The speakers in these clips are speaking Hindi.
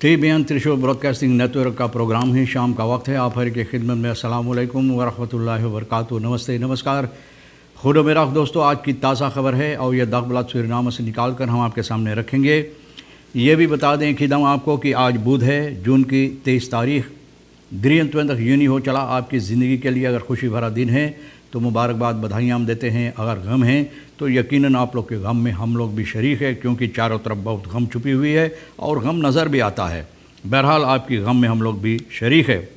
T B N Trishul broadcasting network का प्रोग्राम है। शाम का वक्त है। आप हर की खिदमत में असल वरहमल वर्क नमस्ते, नमस्कार। खुद मेरा दोस्तों, आज की ताज़ा खबर है और यह दखबला सुरनामा से निकाल कर हम आपके सामने रखेंगे। ये भी बता दें कि दम आपको कि आज बुध है, जून की तेईस तारीख। ग्रीन तक यूनी हो चला आपकी ज़िंदगी के लिए, अगर खुशी भरा दिन है तो मुबारकबाद बधाइयाँ हम देते हैं। अगर गम हैं तो यकीनन आप लोग के गम में हम लोग भी शरीक है, क्योंकि चारों तरफ़ बहुत गम छुपी हुई है और गम नज़र भी आता है। बहरहाल आपकी गम में हम लोग भी शरीक है।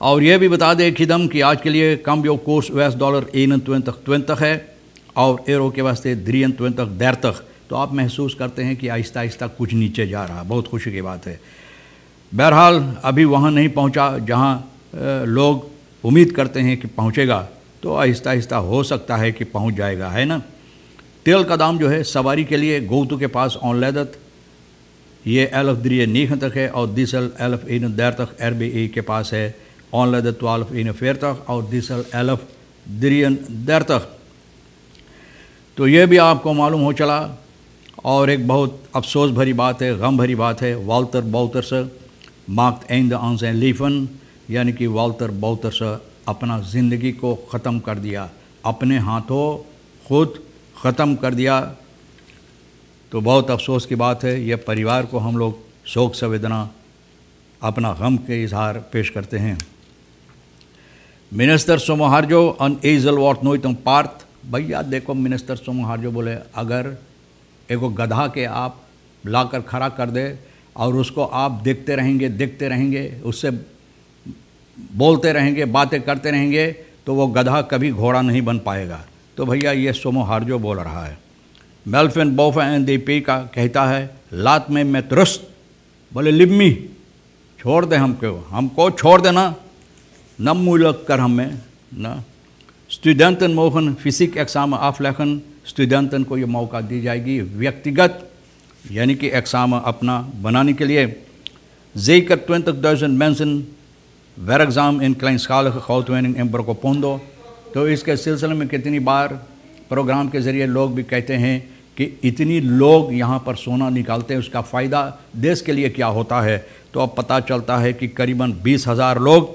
और यह भी बता दें खिदम कि आज के लिए कम यो कोर्स वेस्ट डॉलर एन तक त्वन तक है और एरो के वास्ते द्रियन त्वन तक देर तक। तो आप महसूस करते हैं कि आहिस्ता आहिस्ता कुछ नीचे जा रहा, बहुत खुशी की बात है। बहरहाल अभी वहाँ नहीं पहुँचा जहाँ लोग उम्मीद करते हैं कि पहुँचेगा। तो आहिस्ता आहिस्ता हो सकता है कि पहुँच जाएगा, है ना? तेल का दाम जो है, सवारी के लिए गोतु के पास ऑन लैदत। ये एलफ द्रिय नीख तक है और दिसल एलफ इन दैर तक एर बी के पास है। ऑन लैदत वालफ इन फेर तक और दिसल एलफ द्रियन दैर तक। तो ये भी आपको मालूम हो चला। और एक बहुत अफसोस भरी बात है, गम भरी बात है, वाल्टर बाउतर से मार्क एंड आंस एंड लीफन यानी कि वाल्टर बाउतर से अपना ज़िंदगी को ख़त्म कर दिया। अपने हाथों खुद ख़त्म कर दिया। तो बहुत अफसोस की बात है यह परिवार को हम लोग शोक संवेदना अपना गम के इजहार पेश करते हैं। मिनिस्टर सोमोहारजो अन एजल वॉट नो तुम पार्थ। भैया, देखो मिनिस्टर सोमोहारजो बोले, अगर एगो गधा के आप लाकर खड़ा कर दे और उसको आप देखते रहेंगे देखते रहेंगे, उससे बोलते रहेंगे, बातें करते रहेंगे तो वो गधा कभी घोड़ा नहीं बन पाएगा। तो भैया, ये सोमो हारजो बोल रहा है। मेल्फिन बोफा एंड दीपी का कहता है, लात में मैं तुरस्त। बोले लिम्मी छोड़ दे हमको। हमको छोड़ देना। नम मूलक कर हमें, न। स्टूडेंटन मोहन फिजिक एग्ज़ाम ऑफ़ लेखन, स्टूडेंटन को ये मौका दी जाएगी व्यक्तिगत, यानी कि एग्ज़ाम अपना बनाने के लिए। जेकर ट्वेंट डजन मैंसन इन क्लाइंसकाल खौतवेनिंग एम्बर को पोंदो तो इसके सिलसिले में कितनी बार प्रोग्राम के ज़रिए लोग भी कहते हैं कि इतनी लोग यहाँ पर सोना निकालते हैं, उसका फ़ायदा देश के लिए क्या होता है? तो अब पता चलता है कि करीबन बीस हज़ार लोग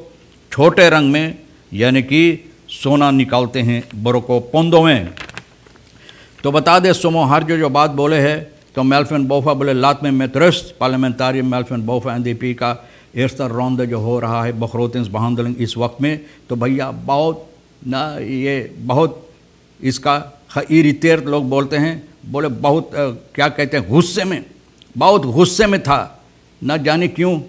छोटे रंग में, यानी कि सोना निकालते हैं बरोको पोंदो में। तो बता दे, सोमो, हर जो जो बात बोले है तो मेल्फिन बोफा बोले, लात में मेत्रस्त पार्लियामेंटारी मेल्फिन बोफा एनडीपी का एरस्तर रौंद जो हो रहा है बखरोतिन बहादलिंग इस वक्त में तो भैया बहुत ना ये बहुत इसका इरिटेट लोग बोलते हैं बोले बहुत आ, क्या कहते हैं गुस्से में बहुत गुस्से में था। न जाने क्यों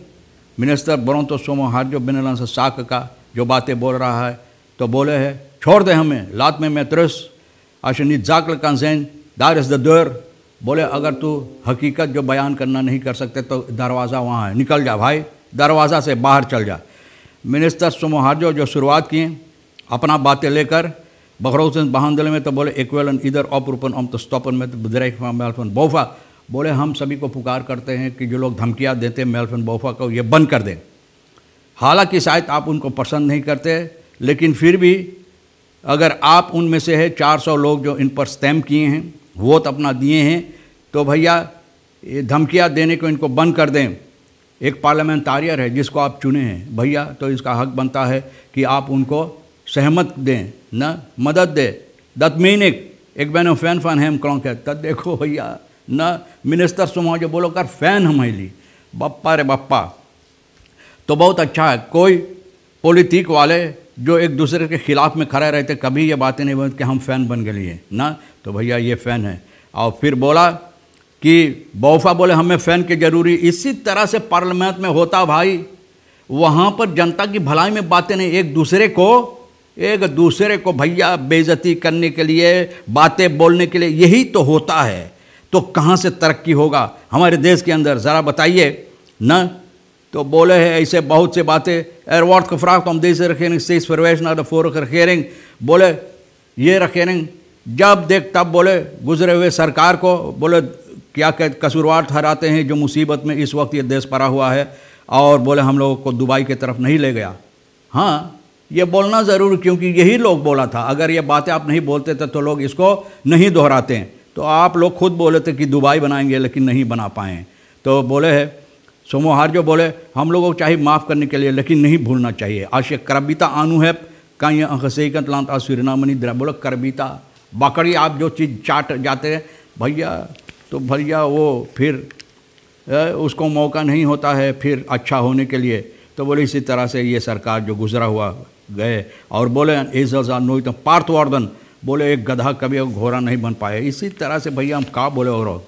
मिनिस्टर बरों तो सोमो हार जो बिन से साक का जो बातें बोल रहा है तो बोले है छोड़ दे हमें लात में मैं तरस आशनी जाकल कंसेन दार इज़ द डोर बोले अगर तू हकीकत जो बयान करना नहीं कर सकते तो दरवाज़ा वहाँ है निकल जा भाई। दरवाज़ा से बाहर चल जा। मिनिस्टर सुमोहार्जो जो शुरुआत किए, अपना बातें लेकर बखरौसन बहानदल में तो बोले इक्वेलन इधर ऑपरूपन ओम तो स्तोपन में तो मेलफन बोफा। बोले, हम सभी को पुकार करते हैं कि जो लोग धमकियाँ देते हैं, मेलफन बोफा को ये बंद कर दें। हालाँकि शायद आप उनको पसंद नहीं करते, लेकिन फिर भी अगर आप उनमें से है 400 लोग जो इन पर स्टैम्प किए हैं, वोट अपना दिए हैं तो भैया, ये धमकियाँ देने को इनको बंद कर दें। एक पार्लियामेंटारियर है जिसको आप चुने हैं। भैया तो इसका हक बनता है कि आप उनको सहमत दें, न मदद दें। दत मीनिक एक बहन फ़ैन फ़ैन है हम कौन कह तद देखो भैया, न मिनिस्टर सुमा जो बोलो, कर फ़ैन हम ली बप्पा रे बप्पा। तो बहुत अच्छा है। कोई पॉलिटिक वाले जो एक दूसरे के ख़िलाफ़ में खड़े रहते, कभी ये बातें नहीं बनती कि हम फ़ैन बन गए ना? तो भैया, ये फ़ैन है। और फिर बोला कि बौफा बोले, हमें फ़ैन की ज़रूरी। इसी तरह से पार्लियामेंट में होता भाई। वहाँ पर जनता की भलाई में बातें नहीं, एक दूसरे को, एक दूसरे को भैया बेइज्जती करने के लिए, बातें बोलने के लिए, यही तो होता है। तो कहाँ से तरक्की होगा? हमारे देश के अंदर, ज़रा बताइए। न? तो बोले हैं, ऐसे बहुत से बातें। एयरवार्ड का फ्राक तो हम दे से रखें स्टेज फॉरवेशन फोर रखें बोले, ये रखें जब देख, तब बोले, गुजरे हुए सरकार को, बोले क्या कह, कसूरवार ठहराते हैं जो मुसीबत में इस वक्त ये देश पड़ा हुआ है और बोले हम लोगों को दुबई की तरफ़ नहीं ले गया? हाँ ये बोलना ज़रूर क्योंकि यही लोग बोला था। अगर ये बातें आप नहीं बोलते थे तो लोग इसको नहीं दोहराते हैं। तो आप लोग खुद बोले थे कि दुबई बनाएँगे लेकिन नहीं बना पाए तो बोले है सोमोहार जो बोले, हम लोगों को चाहिए माफ़ करने के लिए लेकिन नहीं भूलना चाहिए। आशे करबीता आनु है, कहीं अंकसेकत लांत आसुरनामनी द्रा बोलो करबीता, बकरी आप जो चीज़ चाट जाते हैं, भैया तो भैया वो फिर उसको मौका नहीं होता है फिर अच्छा होने के लिए। तो बोले इसी तरह से ये सरकार जो गुजरा हुआ, गए और बोले एजल नो तो पार्थवर्धन। बोले, एक गधा कभी घोड़ा नहीं बन पाए। इसी तरह से भैया हम कहा बोले और।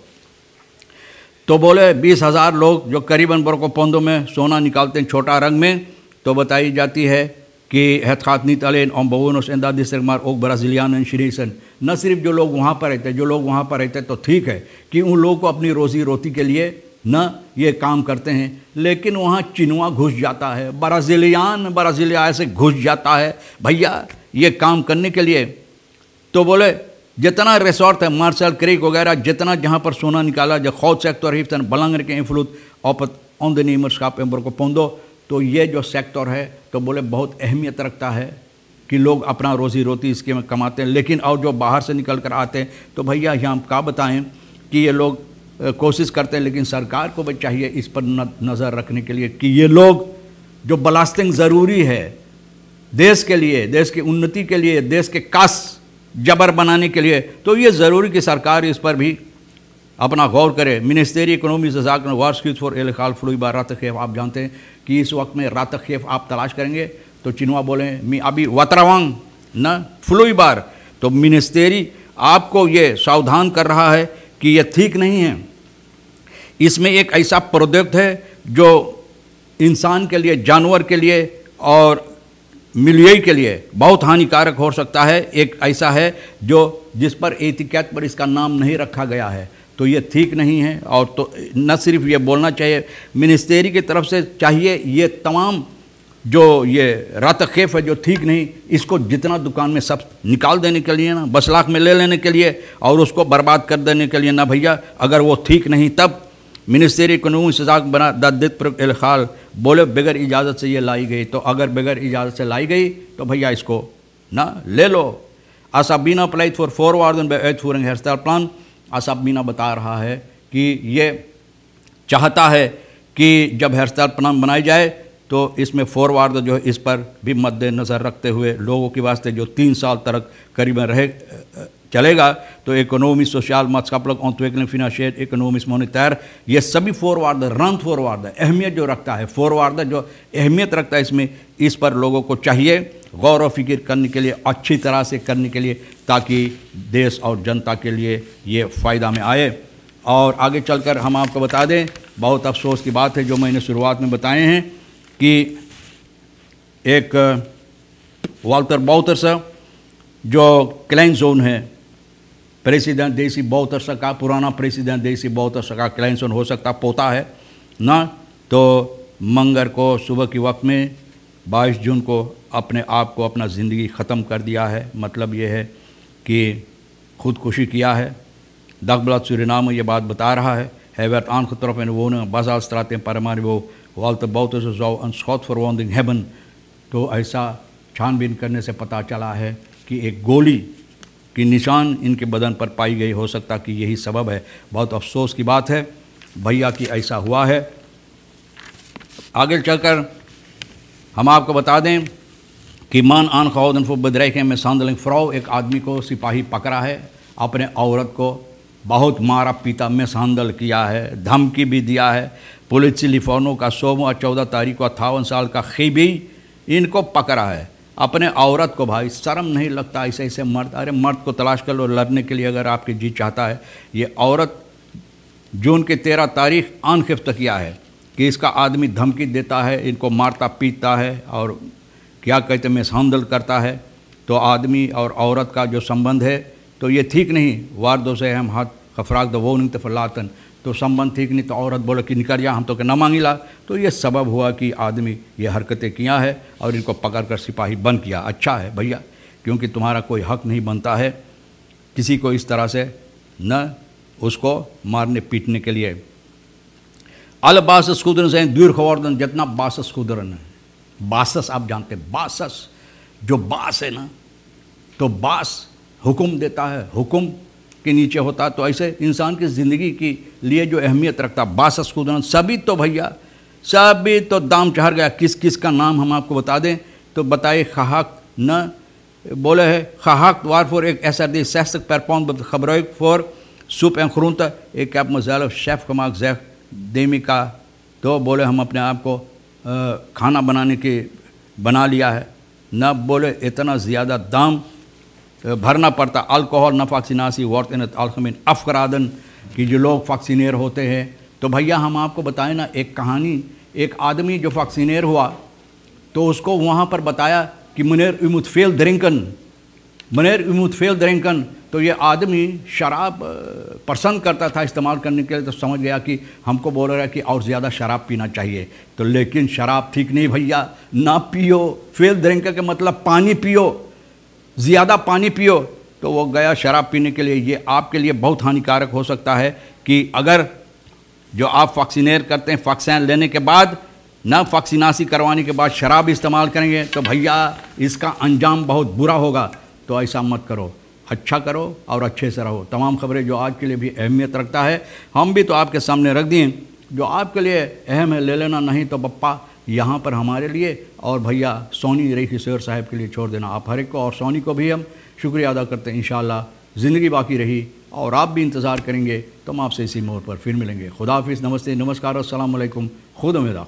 तो बोले, बीस हज़ार लोग जो करीबन बरको पौधों में सोना निकालते हैं छोटा रंग में तो बताई जाती है कि हैतखातनी तलेन, ओम बवोनस एंदादी सरमार ओक ब्राज़िलियान श्रीसन न सिर्फ़ जो लोग वहाँ पर रहते हैं जो लोग वहाँ पर रहते हैं तो ठीक है, कि उन लोगों को अपनी रोज़ी रोटी के लिए न ये काम करते हैं। लेकिन वहाँ चिनुआ घुस जाता है, ब्राज़ीलियान, ब्राज़ीलिया ऐसे घुस जाता है, भैया, ये काम करने के लिए। तो बोले, जितना रिसोर्ट है, मार्शल क्रिक वगैरह, जितना जहाँ पर सोना निकाला, जो खौद सेक्टर हिफ्तन बलंगर के इंफ्लूत औपत ऑन द नीमर का पेम्बर को पोंदो। तो ये जो सेक्टर है तो बोले बहुत अहमियत रखता है कि लोग अपना रोज़ी रोटी इसके में कमाते हैं। लेकिन और जो बाहर से निकल कर आते हैं तो भैया यहाँ हम क्या बताएँ कि ये लोग कोशिश करते हैं, लेकिन सरकार को भी चाहिए इस पर नज़र रखने के लिए कि ये लोग जो बलास्टिंग ज़रूरी है, देश के लिए, देश की उन्नति के लिए, देश के कास जबर बनाने के लिए तो ये ज़रूरी कि सरकार इस पर भी अपना गौर करें मिनिस्टेरी इकोनॉमी जजाक वार्स फॉर एल खाल फ्लू बार रात खेफ आप जानते हैं कि इस वक्त में रात खेफ आप तलाश करेंगे तो चिनवा बोले, मी अभी वतरावांग, न फ्लू बार तो मिनिस्टेरी आपको ये सावधान कर रहा है कि ये ठीक नहीं है। इसमें एक ऐसा प्रोडक्ट है जो इंसान के लिए, जानवर के लिए और मिलियई के लिए बहुत हानिकारक हो सकता है। एक ऐसा है जो जिस पर एतिकैत पर इसका नाम नहीं रखा गया है। तो ये ठीक नहीं है और तो न सिर्फ़ ये बोलना चाहिए मिनिस्टेरी की तरफ़ से चाहिए ये तमाम जो ये रात खेफ है जो ठीक नहीं, इसको जितना दुकान में सब निकाल देने के लिए ना, बस लाख में ले लेने के लिए और उसको बर्बाद कर देने के लिए ना भैया, अगर वो ठीक नहीं तब मिनिस्टेरी कानून सजाक बना ददित खाल, बोले बगैर इजाज़त से ये लाई गई तो अगर बगैर इजाज़त से लाई गई तो भैया इसको ना ले लो। आसाबीना अप्लाई फॉर फोर वार्डन एथ फूरिंग हेयर स्टाइल प्लान आसाबीना बता रहा है कि ये चाहता है कि जब स्टाइल प्लान बनाई जाए तो इसमें फॉरवर्ड जो है, इस पर भी मद्देनज़र रखते हुए लोगों के वास्ते जो तीन साल तक करीबन रहे चलेगा तो इकोनॉमी सोशल मातस्कापलक ontwikkeling financieel इकोनॉमिक्स मोनितर ये सभी फॉरवर्ड रन फॉरवर्ड अहमियत जो रखता है फॉरवर्ड जो अहमियत रखता है इसमें, इस पर लोगों को चाहिए गौर व फ़िक्र करने के लिए, अच्छी तरह से करने के लिए, ताकि देश और जनता के लिए ये फ़ायदा में आए। और आगे चलकर हम आपको बता दें, बहुत अफसोस की बात है जो मैंने शुरुआत में बताए हैं, कि एक, वाल्टर बाउटर साहब जो क्लाइन जोन है प्रेसिडेंट देसी बहुत अरसा का पुराना प्रेसिडेंट देसी बहुत अरसा का क्लाइंसन हो सकता, पोता है, ना? तो मंगर को सुबह के वक्त में 22 जून को अपने आप को अपना ज़िंदगी ख़त्म कर दिया है। मतलब ये है कि खुदकुशी किया है। दकबला सुरीनाम ये बात बता रहा है। हैवत आन तरफ़ वो बाज़ार स्त्राते परमार वो वालत बहुत जाओ अनस्कॉट फॉर वॉन्डिंग हेवन तो ऐसा छानबीन करने से पता चला है कि एक गोली कि निशान इनके बदन पर पाई गई हो सकता कि यही सबब है। बहुत अफसोस की बात है। भैया कि ऐसा हुआ है। आगे चलकर हम आपको बता दें कि मान आन खौदन फो बदरखे में सांदलिंग फ़्राउ एक आदमी को सिपाही पकड़ा है। अपने औरत को बहुत मारा पीता में सांदल किया है। धमकी भी दिया है। पुलिस लिफोनों का सोमवार चौदह तारीख को अट्ठावन साल का खीबी इनको पकड़ा है। अपने औरत को, भाई, शर्म नहीं लगता ऐसे ऐसे मर्द। अरे, मर्द को तलाश कर लो लड़ने के लिए अगर आपकी जी चाहता है। ये औरत, जून की तेरह तारीख अनखिफ्त किया है कि इसका आदमी धमकी देता है, इनको मारता, पीटता है और क्या कहते मिसहैंडल करता है। तो आदमी और औरत का जो संबंध है तो ये ठीक नहीं। वार दो से हम हाथ खफराक दो, वो नहीं तो फलातन तो संबंध ठीक नहीं तो औरत बोले कि निकल जा, हम तो के न मांगी ला। तो ये सबब हुआ कि आदमी ये हरकतें किया है और इनको पकड़ कर सिपाही बंद किया। अच्छा है भैया, क्योंकि तुम्हारा कोई हक नहीं बनता है। किसी को इस तरह से न उसको मारने पीटने के लिए। अल बासस खुदरन से दूर खवर्दन जितना बासस खुदरन है। बासस, आप जानते हैं, बासस, जो बास है ना तो बास हुक्म देता है, हुक्म के नीचे होता तो ऐसे इंसान की ज़िंदगी की लिए जो अहमियत रखता बासस खुदरन सभी तो भैया, सभी तो दाम चढ़ गया किस किस का नाम हम आपको बता दें तो बताए खाक न, बोले है खाक वार फोर, एक ऐसा दी सैसक परपॉन खबर फोर, सुप एंड खरूंत, एक आप मजाल शेफ़ कमाक जैफ देमी का तो बोले हम अपने आप को खाना बनाने की, बना लिया है, न बोले इतना ज़्यादा दाम भरना पड़ता। अल्कोहल न फाक्सिनासी वर्त इन अलखमिन अफकरादन कि जो लोग फक्सिनेर होते हैं। तो भैया, हम आपको बताएँ ना, एक कहानी, एक आदमी जो फक्सिनेर हुआ तो उसको वहाँ पर बताया कि मुनेर इमुतफेल दरिंकन, मुनेर इमुतफेल दरिंकन। तो ये आदमी शराब पसंद करता था इस्तेमाल करने के लिए तो समझ गया कि हमको बोल रहा है कि और ज़्यादा शराब पीना चाहिए। तो लेकिन शराब ठीक नहीं भैया, ना पियो। फेल ड्रिंक के मतलब पानी पियो। ज़्यादा पानी पियो तो वो गया शराब पीने के लिए। ये आपके लिए बहुत हानिकारक हो सकता है कि अगर जो आप वैक्सीनेर करते हैं वैक्सीन लेने के बाद, ना वैक्सीनासी करवाने के बाद शराब इस्तेमाल करेंगे तो भैया, इसका अंजाम बहुत बुरा होगा। तो ऐसा मत करो। अच्छा करो और अच्छे से रहो। तमाम खबरें जो आज के लिए भी अहमियत रखता है, हम भी तो आपके सामने रख दिए। जो आपके लिए अहम है, ले लेना, नहीं तो पप्पा यहाँ पर हमारे लिए और भैया सोनी रही शेर साहब के लिए छोड़ देना। आप हर एक को और सोनी को भी हम शुक्रिया अदा करते हैं इन ज़िंदगी बाकी रही और आप भी इंतज़ार करेंगे तो हम आपसे इसी मोड़ पर फिर मिलेंगे। खुदा हाफिज़, नमस्ते, नमस्कार असल खुद उम्मीदा